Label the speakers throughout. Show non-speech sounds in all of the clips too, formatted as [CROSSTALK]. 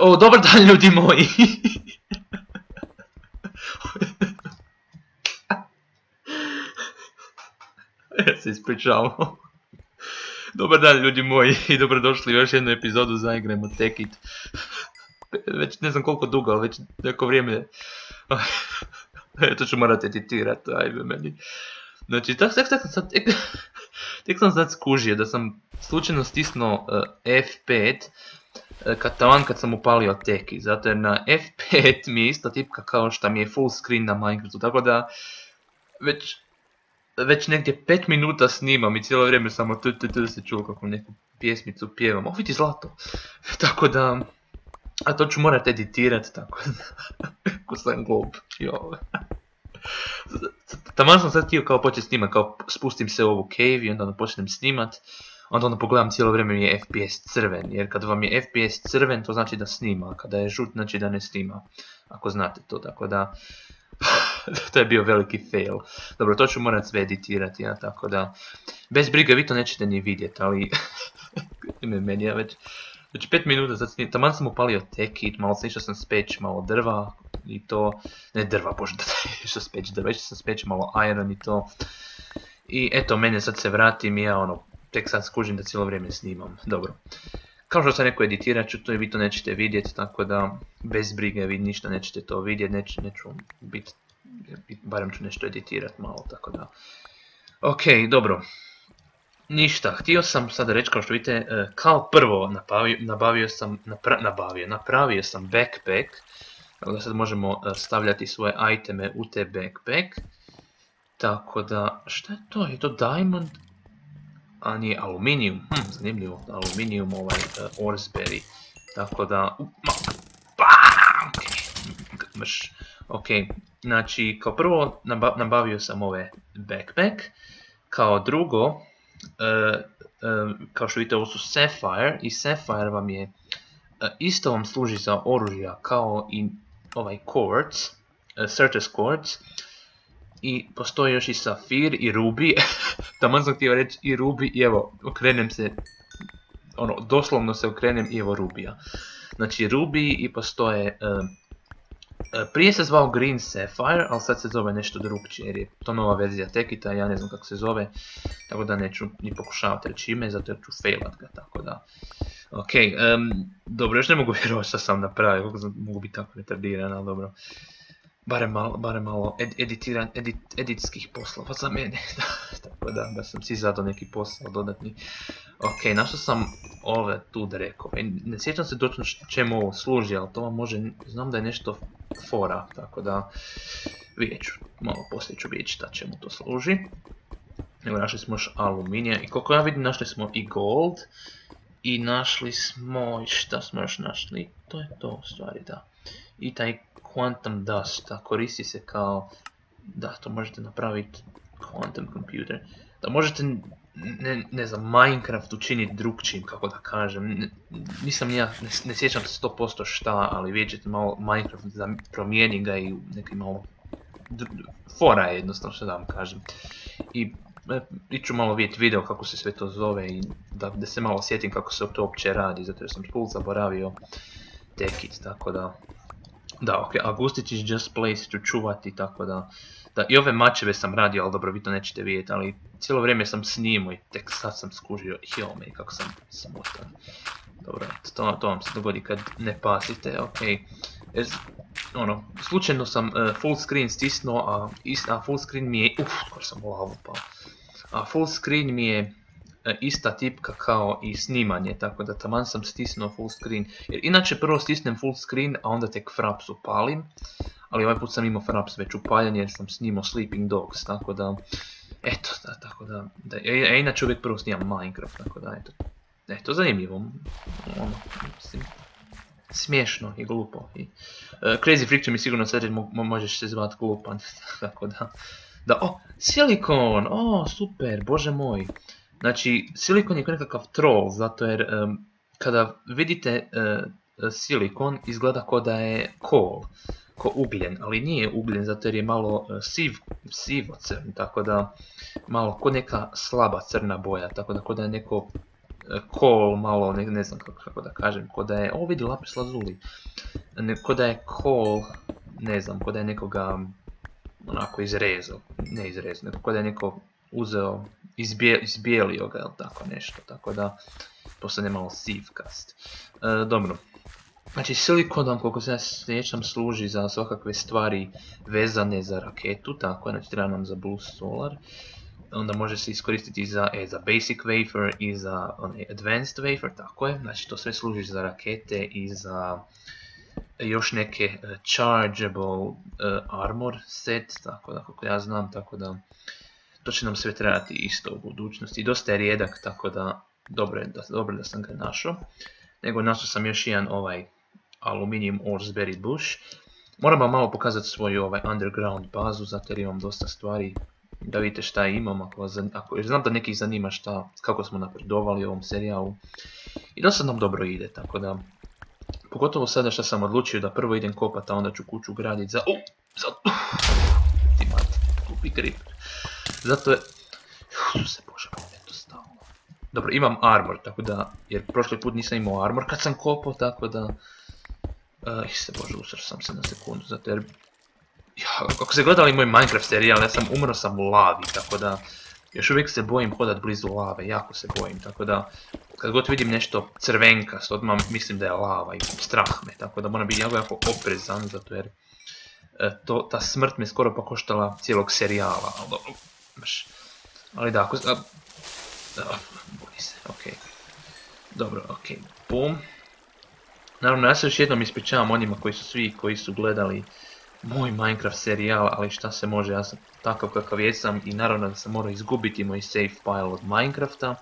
Speaker 1: O, dobar dan ljudi moji! ja se ispričavam. Dobar dan ljudi moji i dobrodošli u još jednu epizodu Zaigrajmo Tekit. Već ne znam koliko dugo, ali već neko vrijeme... [LAUGHS] Eto ću morat editirati, ajme meni. Znači, tak, tak, tak, sad, tek, tek sam sad skužio da sam slučajno stisnuo F5 kad taman kad sam upalio teki, zato jer na F5 [LAUGHS] mi je ista tipka kao što mi je full screen na Minecraftu, tako da već, već negdje 5 minuta snimam i cijelo vrijeme samo tu tu tu se čuo kako neku pjesmicu pjevam, vidi zlato, [LAUGHS] tako da, a to ću morat editirat, tako da, [LAUGHS] ako sam glup, jo. Taman sam sad htio kao početi snimat, kao spustim se u ovu cave i onda počnem snimat, onda ono pogledam cijelo vrijeme mi je FPS crven, jer kad vam je FPS crven to znači da snima, kada je žut znači da ne snima, ako znate to, tako da [LAUGHS] to je bio veliki fail. Dobro, to ću morat sve editirati, ja, tako da, bez brige vi to nećete ni vidjeti, ali [LAUGHS] meni, ja već, već 5 minuta sad taman sam upalio tekit, malo sam išao sam speći malo drva i to, ne drva, bože [LAUGHS] da išao speći drva, išao sam speći malo iron i to, i eto, mene sad se vratim i ja ono, tek sad skužim da cijelo vrijeme snimam. Dobro. Kao što sam rekao editirat ću to i vi to nećete vidjeti, tako da bez brige vi ništa nećete to vidjeti, neću biti, barem ću nešto editirat malo, tako da. Ok, dobro. Ništa, htio sam sada reći kao što vidite, e, kao prvo nabavio, nabavio sam, nabavio, napravio sam backpack, tako da sad možemo e, stavljati svoje iteme u te backpack. Tako da, šta je to? Je to diamond a nije aluminijum, hm, zanimljivo, aluminijum ovaj uh, Orsberry, tako da, uh, ma, mrš, ok, znači kao prvo nabavio sam ove backpack, kao drugo, kao što vidite ovo su Sapphire i Sapphire vam je, isto vam služi za oružja kao i ovaj Quartz, Certus Quartz, i postoji još i Safir i Ruby, [LAUGHS] tamo sam htio reći i Ruby i evo, okrenem se, ono, doslovno se okrenem i evo Rubija. Znači Ruby i postoje, e, e, prije se zvao Green Sapphire, ali sad se zove nešto drugčije jer je to nova verzija Tekita, ja ne znam kako se zove, tako da neću ni pokušavati reći ime, zato jer ću failat ga, tako da... Ok, dobro, još ne mogu [LAUGHS] vjerovati što sam napravio, mogu biti tako retardiran, ali dobro. Barem malo, malo editiran, edit, editskih poslova za mene, [LAUGHS] tako da, da sam si zadao neki posao dodatni. Ok, našao sam ove tu da rekao, ne sjećam se točno čemu ovo služi, ali to vam može, znam da je nešto fora, tako da vidjet ću, malo poslije ću vidjeti šta čemu to služi. Evo našli smo još aluminija i koliko ja vidim našli smo i gold i našli smo, šta smo još našli, to je to u stvari da. I taj quantum dust, a koristi se kao, da to možete napraviti quantum computer, da možete, ne, ne znam, Minecraft učiniti drugčijim, kako da kažem, nisam ja, ne, sjećam se 100% šta, ali vidjet malo Minecraft da promijeni ga i neki malo fora je jednostavno što da vam kažem. I e, ću malo vidjeti video kako se sve to zove i da, da se malo sjetim kako se to uopće radi, zato jer sam full zaboravio tekit, tako da da, ok, Agustić just place to čuvati, tako da... Da, i ove mačeve sam radio, ali dobro, vi to nećete vidjeti, ali cijelo vrijeme sam snimao i tek sad sam skužio, jo me, kako sam samotan. Dobro, to, to vam se dogodi kad ne pasite, ok. ono, slučajno sam uh, full screen stisnuo, a, a full screen mi je, uff, skoro sam u lavu pao. A full screen mi je E, ista tipka kao i snimanje, tako da taman sam stisnuo full screen. Jer inače prvo stisnem full screen, a onda tek fraps upalim. Ali ovaj put sam imao fraps već upaljen jer sam snimao Sleeping Dogs, tako da... Eto, da, tako da... da e, e inače uvijek prvo snimam Minecraft, tako da, eto. Eto, zanimljivo. Ono, mislim, smiješno i glupo. I, uh, Crazy Freak će mi sigurno sad mo možeš se zvati glupan, [LAUGHS] tako da... Da, o, silikon, o, super, bože moj. Znači, silikon je nekakav troll, zato jer kada vidite uh, silikon izgleda kao da je coal. Ko ugljen, ali nije ugljen zato jer je malo siv, sivo crn, tako da malo ko neka slaba crna boja, tako da ko da je neko kol malo, ne, ne znam kako, kako da kažem, ko da je, ovo vidi lapis lazuli, ne, ko da je kol, ne znam, ko da je nekoga onako izrezao, ne izrezao, nego ko da je neko uzeo, izbije, izbijelio ga ili tako nešto, tako da postane malo sivkast. E, dobro, znači silikonam koliko se ja sjećam služi za svakakve stvari vezane za raketu, tako je, znači treba nam za Blue Solar onda može se iskoristiti za, e, za basic wafer i za onaj advanced wafer, tako je, znači to sve služi za rakete i za još neke uh, chargeable uh, armor set, tako da kako ja znam, tako da to će nam sve trebati isto u budućnosti. Dosta je rijedak, tako da dobro je dobro da sam ga našao. Nego našao sam još jedan ovaj aluminium Orsberry bush. Moram vam malo pokazati svoju ovaj underground bazu, zato jer imam dosta stvari da vidite šta imam, ako, ako znam da nekih zanima šta, kako smo napredovali u ovom serijalu. I dosta nam dobro ide, tako da... Pogotovo sada što sam odlučio da prvo idem kopat, a onda ću kuću graditi za... Uh, za... Ti mati, kupi grip. Zato je... se bože, je to stalno. Dobro, imam armor, tako da... Jer prošli put nisam imao armor kad sam kopao, tako da... Uh, se bože, usr sam se na sekundu, zato jer ja, ako ste gledali moj Minecraft serijal, ja sam umro sam u lavi, tako da još uvijek se bojim hodat blizu lave, jako se bojim, tako da kad god vidim nešto crvenkast, odmah mislim da je lava i strah me, tako da moram biti jako, jako oprezan, zato jer e, to, ta smrt me skoro pa koštala cijelog serijala, ali dobro, ali da, ako, a, boli se, okej, dobro, okej, bum, naravno ja se još jednom ispričavam onima koji su svi, koji su gledali moj Minecraft serijal, ali šta se može, ja sam takav kakav jesam i naravno da sam morao izgubiti moj save file od Minecrafta.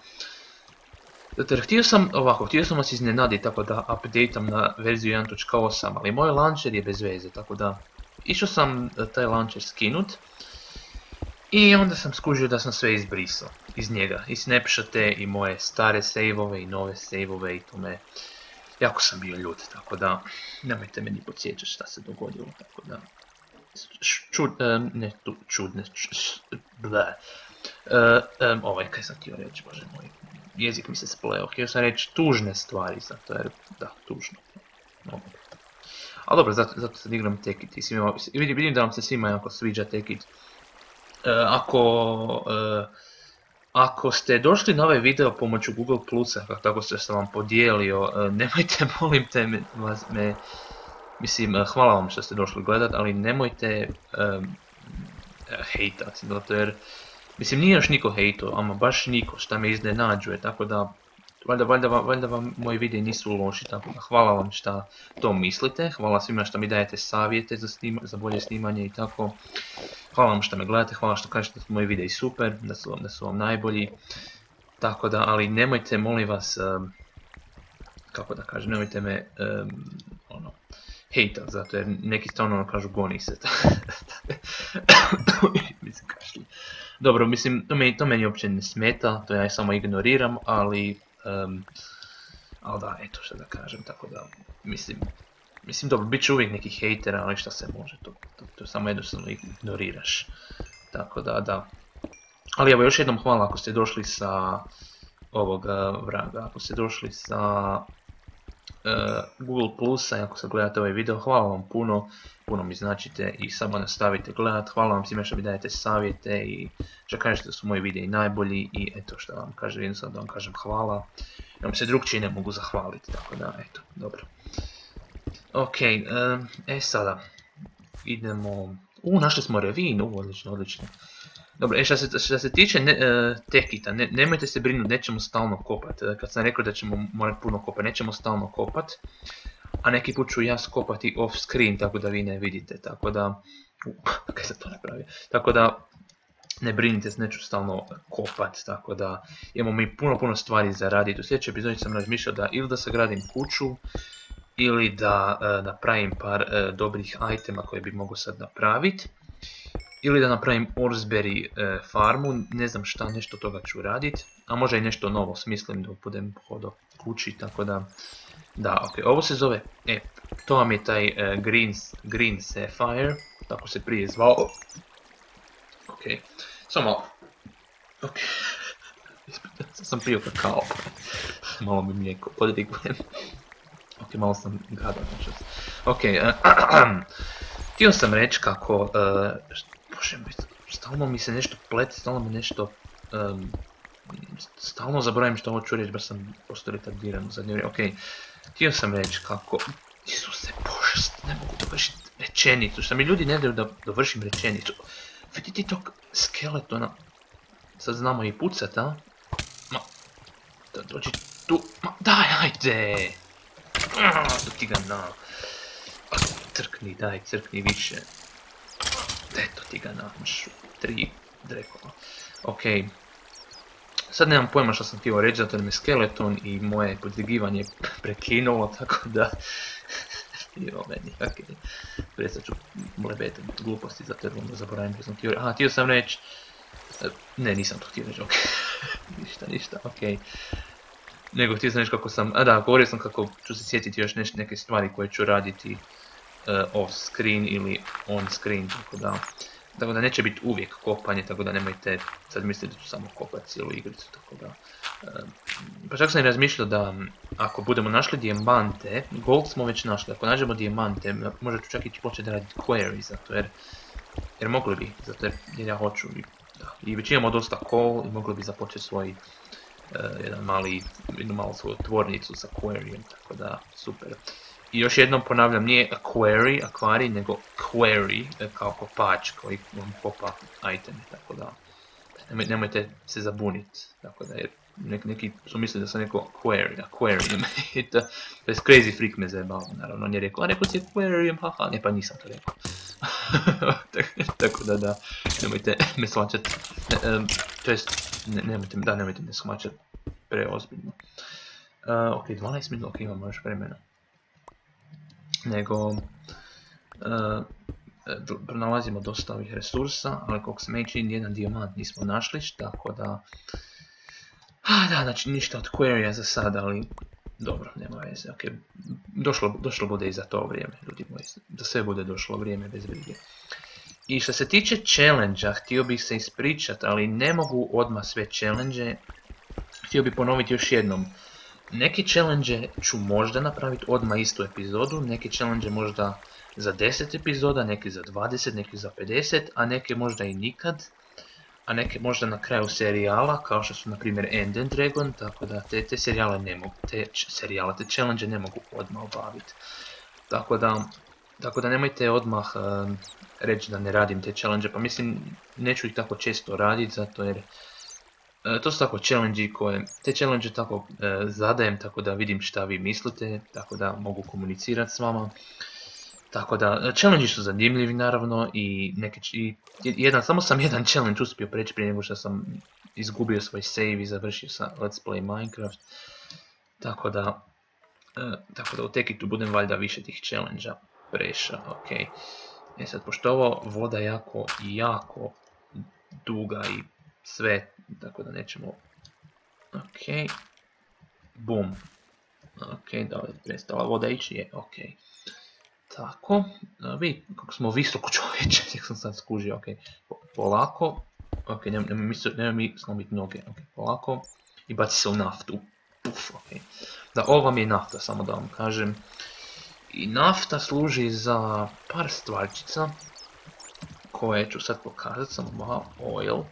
Speaker 1: Zato htio sam, ovako, htio sam vas iznenaditi tako da updateam na verziju 1.8, ali moj launcher je bez veze, tako da išao sam e, taj launcher skinut. I onda sam skužio da sam sve izbrisao iz njega, i snapshote, i moje stare saveove, i nove saveove, i to me jako sam bio ljut, tako da nemojte meni podsjećati šta se dogodilo, tako da. Čud, ne tu, čudne, ble, ovaj, kaj sam htio reći, bože moj, jezik mi se spleo, htio sam reći tužne stvari, zato jer, da, tužno, Ali dobro, zato, sad igram Tekit i vidim, da vam se svima jako sviđa Tekit. ako ako ste došli na ovaj video pomoću Google Plusa, tako što sam vam podijelio, e, nemojte, [LAUGHS] molim te, me, mislim, e, hvala vam što ste došli gledat, ali nemojte um, hejtat, zato jer, mislim, nije još niko hejto, ama baš niko, šta me iznenađuje, tako da, valjda, valjda, valjda vam moji videi nisu loši, tako da hvala vam šta to mislite, hvala svima što mi dajete savjete za, za bolje snimanje i tako. Hvala vam što me gledate, hvala što kažete da su moji videi super, da su, su vam najbolji. Tako da, ali nemojte, molim vas, kako da kažem, nemojte me, ono, hejtat, zato jer neki stvarno ono kažu goni se. [COUGHS] Dobro, mislim, to meni, to meni uopće ne smeta, to ja samo ignoriram, ali, ali da, eto što da kažem, tako da, mislim, Mislim, dobro, bit će uvijek nekih hejtera, ali šta se može, to, to, samo jednostavno ignoriraš. Tako da, da. Ali evo, još jednom hvala ako ste došli sa ovoga vraga, ako ste došli sa Google Plusa ako se gledate ovaj video, hvala vam puno, puno mi značite i samo nastavite gledat, hvala vam svima što mi dajete savjete i što kažete da su moji videi najbolji i eto što vam kažem, jednostavno da vam kažem hvala. Ja se drugčije ne mogu zahvaliti, tako da, eto, dobro. Ok, e sada, idemo... U, našli smo revin, odlično, odlično. Dobro, e, što se, se tiče ne, e, tekita, nemojte se brinuti, nećemo stalno kopat. E, kad sam rekao da ćemo morati puno kopat, nećemo stalno kopat. A neki put ću ja skopati off screen, tako da vi ne vidite, tako da... U, [LAUGHS] kaj se to napravio? Tako da, ne brinite se, neću stalno kopat, tako da imamo mi puno, puno stvari za raditi. U sljedećoj epizodi sam razmišljao da ili da sagradim kuću, ili da e, napravim par e, dobrih itema koje bi mogu sad napraviti ili da napravim Orsberry e, farmu, ne znam šta, nešto toga ću radit, a možda i nešto novo smislim da budem hodo kući, tako da Da, ok, ovo se zove, e, to vam je taj e, green, Sapphire, tako se prije zvao. Ok, samo malo. Ok, [LAUGHS] sam pio kakao, malo mi mlijeko podrigujem. Ok, malo sam gadan. Ok, e, [CLEARS THROAT] htio sam reći kako, stalno mi se nešto pleti, stalno mi nešto, stalno zaboravim što ovo ću reći, baš sam postao retardiran u zadnje vrijeme. Ok, htio sam reći kako, Isuse Bože, ne mogu dovršiti rečenicu, što mi ljudi ne daju da dovršim rečenicu. Vidite tog skeletona, sad znamo i pucat, a? Ma, da dođi tu, ma daj, ajde! Da ti ga na... Crkni, daj, crkni više. Eto ti ga na, tri drekova. Okej. Sad nemam pojma što sam htio reći, zato jer me skeleton i moje podvigivanje prekinulo, tako da... [LAUGHS] Jo, meni, okej. Prestat ću blebete gluposti, zato jer onda zaboravim što sam htio reći. Aha, htio sam reći... Ne, nisam to htio reći, okej. [LAUGHS] ništa, ništa, okej. Nego htio sam reći kako sam... A da, govorio sam kako ću se sjetiti još neke stvari koje ću raditi off screen ili on screen, tako da... Tako da neće biti uvijek kopanje, tako da nemojte sad misliti da ću samo kopati cijelu igricu, tako da... pa čak sam i razmišljao da ako budemo našli dijamante, gold smo već našli, ako nađemo dijamante, možda ću čak i početi raditi query, zato jer... Jer mogli bi, zato jer, ja hoću da. I već imamo dosta coal i mogli bi započeti svoj e, jedan mali, jednu malu svoju tvornicu sa queryjem, tako da super. Još jednom ponavljam, nije query, aquari, nego query, e, kao kopač koji vam kopa item, tako da nemojte se zabuniti, tako da jer neki su mislili da sam neko query, aquarium, to, to je crazy freak me zajebao, naravno, on je rekao, a rekao si aquarium, haha, ne pa nisam to rekao. [LAUGHS] tako da da, nemojte me shvaćati, to jest, nemojte, da, nemojte me shvaćati preozbiljno. Uh, ok, 12 minuta, ok, imamo još vremena nego uh, pronalazimo dosta ovih resursa, ali koliko se meni čini jedan dijamant nismo našli, tako da... A, da, znači ništa od query za sad, ali dobro, nema veze, ok. Došlo, bude i za to vrijeme, ljudi moji, da sve bude došlo vrijeme bez brige. I što se tiče challenge-a, htio bih se ispričat, ali ne mogu odmah sve challenge Htio bih ponoviti još jednom. Neki challenge ću možda napraviti odmah istu epizodu, neki challenge možda za 10 epizoda, neki za 20, neki za 50, a neke možda i nikad. A neke možda na kraju serijala, kao što su na primjer End and Dragon, tako da te, te serijale ne mogu, te serijale, te challenge ne mogu odmah obaviti. Tako da, tako da nemojte odmah uh, reći da ne radim te challenge, pa mislim neću ih tako često raditi, zato jer E, to su tako challenge koje, te challenge tako e, zadajem tako da vidim šta vi mislite, tako da mogu komunicirati s vama. Tako da, e, challenge su zanimljivi naravno i, neke, i jedan, samo sam jedan challenge uspio preći prije nego što sam izgubio svoj save i završio sa Let's Play Minecraft. Tako da, tako da u Tekitu budem valjda više tih challenge-a preša, ok. E sad, pošto ovo voda jako, jako duga i sve, tako da nećemo... Ok. Boom. Ok, da je prestala voda ići, je ok. Tako, vi kako smo visoko čovječe, [LAUGHS] tek sam sad skužio, ok. Polako, ok, nemoj mi slomiti noge, ok, polako. I baci se u naftu. Uf, ok. Da, ovo vam je nafta, samo da vam kažem. I nafta služi za par stvarčica koje ću sad pokazati, samo oil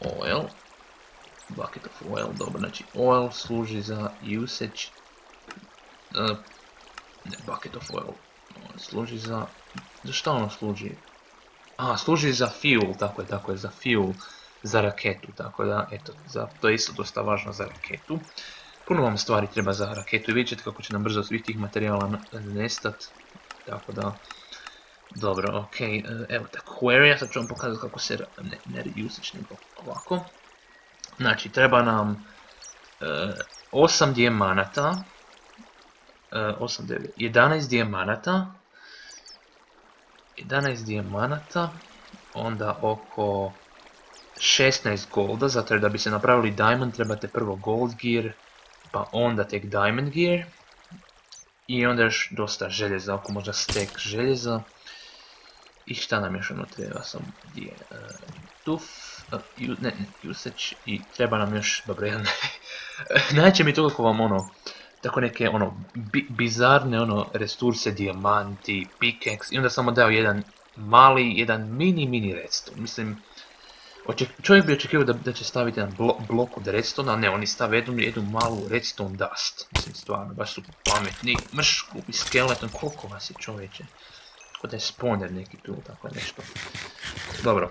Speaker 1: oil, bucket of oil, dobro, znači oil služi za usage, uh, ne, bucket of oil, služi za, za šta ono služi? A, služi za fuel, tako je, tako je, za fuel, za raketu, tako da, eto, za, to je isto dosta važno za raketu. Puno vam stvari treba za raketu i vidjet ćete kako će nam brzo svih tih materijala nestat, tako da, dobro, ok, e, evo tako query, sad ću vam pokazati kako se, ne, ne usage, nego ovako. Znači, treba nam 8 e, dijemanata, 8, 9, 11 dijemanata, 11 dijemanata, onda oko 16 golda, zato da bi se napravili diamond trebate prvo gold gear, pa onda tek diamond gear, I onda još dosta željeza, oko možda stek željeza. I šta nam još ono treba sam gdje tuf, uh, ne, usage i treba nam još, dobro jedan, [LAUGHS] najće mi to kako vam ono, tako neke ono bi, bizarne ono resurse, dijamanti, pickaxe i onda samo dao jedan mali, jedan mini mini redstone, mislim, oček, čovjek bi očekivao da, da će staviti jedan blo, blok od redstone, a ne, oni stave jednu, jednu malu redstone dust, mislim stvarno, baš su pametni, mrš, kupi skeleton, koliko vas je čovječe? Kod je spawner neki tu, tako nešto. Dobro.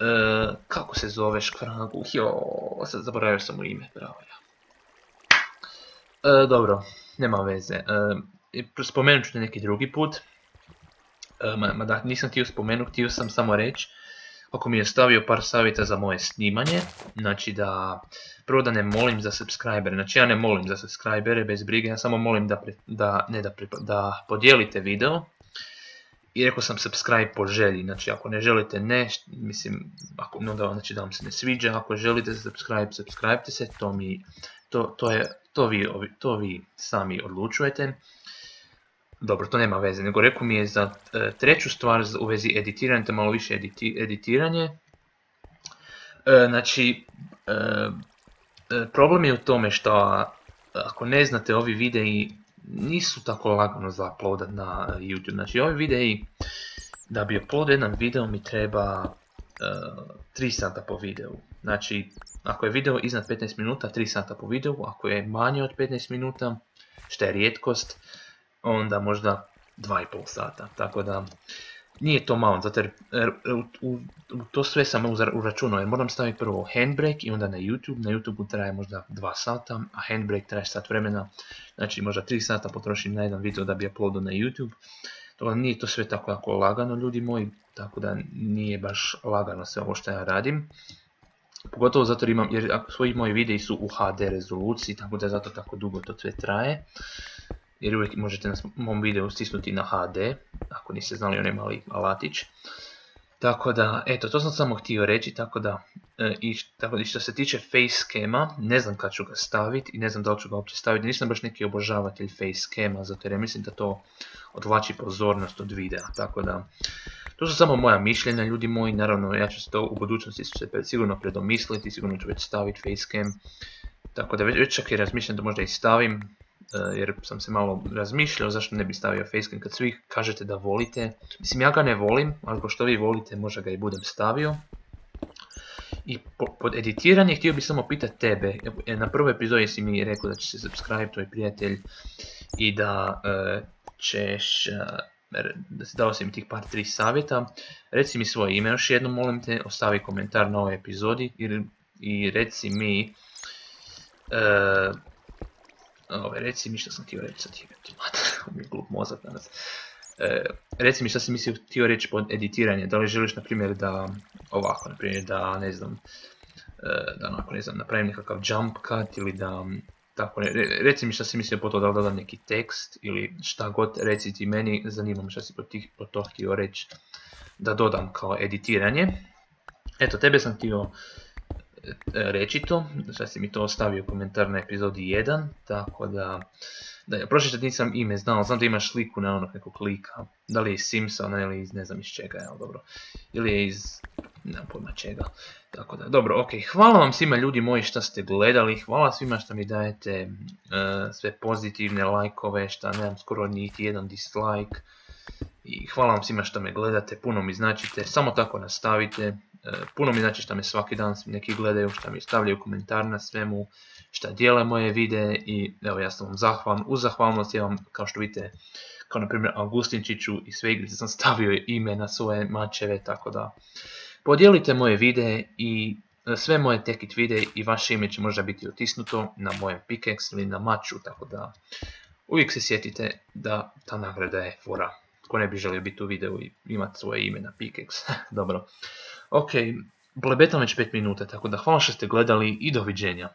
Speaker 1: E, kako se zoveš, Krangu? Jo, sad zaboravio sam mu ime, bravo ja. E, dobro, nema veze. E, spomenut ću te neki drugi put. Mada nisam htio spomenuti, htio sam samo reći ako mi je stavio par savjeta za moje snimanje, znači da prvo da ne molim za subscribere, znači ja ne molim za subscribere bez brige, ja samo molim da, da, ne da, da podijelite video i rekao sam subscribe po želji, znači ako ne želite ne, mislim, ako, onda znači da vam se ne sviđa, ako želite subscribe, subscribe se, to mi, to, to je, to vi, to vi sami odlučujete. Dobro, to nema veze, nego rekao mi je za e, treću stvar u vezi editiranja, malo više editiranje. E, znači, e, problem je u tome što ako ne znate ovi videi nisu tako lagano za uploadat na YouTube. Znači ovi videi, da bi uploadao jedan video mi treba 3 sata po videu. Znači, ako je video iznad 15 minuta, 3 sata po videu, ako je manje od 15 minuta, što je rijetkost, onda možda 2,5 sata. Tako da nije to malo, zato jer to sve sam uračunao jer moram staviti prvo handbrake i onda na YouTube. Na YouTube traje možda 2 sata, a handbrake traje sat vremena. Znači možda 3 sata potrošim na jedan video da bi uploadao na YouTube. Tako nije to sve tako jako lagano ljudi moji, tako da nije baš lagano sve ovo što ja radim. Pogotovo zato jer, imam, jer svoji moji videi su u HD rezoluciji, tako da zato tako dugo to sve traje jer uvijek možete na mom videu stisnuti na HD, ako niste znali onaj mali alatić. Tako da, eto, to sam samo htio reći, tako da, e, i, tako da što se tiče facecama, ne znam kad ću ga staviti i ne znam da li ću ga uopće staviti, nisam baš neki obožavatelj facecama, zato jer mislim da to odvlači pozornost od videa, tako da, to su samo moja mišljenja, ljudi moji, naravno ja ću se to u budućnosti se sigurno predomisliti, sigurno ću već staviti facecam, tako da već, već čak i razmišljam da možda i stavim, jer sam se malo razmišljao zašto ne bi stavio facecam kad svi kažete da volite. Mislim ja ga ne volim, ali što vi volite možda ga i budem stavio. I pod editiranje htio bih samo pitati tebe, e, na prvoj epizodi si mi rekao da će se subscribe, tvoj prijatelj, i da e, ćeš, da si dao si mi tih par tri savjeta. Reci mi svoje ime još jednom, molim te, ostavi komentar na ovoj epizodi i, reci mi Ove, reci mi što sam htio reći sad [LAUGHS] mi je glup mozak danas. E, reci mi što si mislio htio reći pod editiranje, da li želiš na primjer da ovako, na primjer da ne znam, e, da onako ne znam, napravim nekakav jump cut ili da tako ne, reci mi što si mislio po to da li dodam neki tekst ili šta god, reci ti meni, zanima što si po, tih, po to htio reći da dodam kao editiranje. Eto, tebe sam htio reći to, sad si mi to ostavio komentar na epizodi 1, tako da, da prošli što nisam ime znao, znam da imaš sliku na onog nekog klika, da li je iz Simpsona ili iz ne znam iz čega, evo dobro, ili je iz, ne pojma čega, tako da, dobro, ok, hvala vam svima ljudi moji što ste gledali, hvala svima što mi dajete e, sve pozitivne lajkove, što nemam skoro niti jedan dislike, i hvala vam svima što me gledate, puno mi značite, samo tako nastavite, E, puno mi znači što me svaki dan neki gledaju, što mi stavljaju komentar na svemu, što dijele moje videe i evo ja sam vam zahvalan. Uz zahvalnost ja vam, kao što vidite, kao na primjer Augustinčiću i sve igrice sam [LAUGHS] stavio ime na svoje mačeve, tako da podijelite moje videe i e, sve moje tekit videe i vaše ime će možda biti otisnuto na mojem pickaxe ili na maču, tako da uvijek se sjetite da ta nagrada je fora. Tko ne bi želio biti u videu i imati svoje ime na Pikex. [LAUGHS] Dobro. Ok, blebetam već 5 minuta, tako da hvala što ste gledali i doviđenja.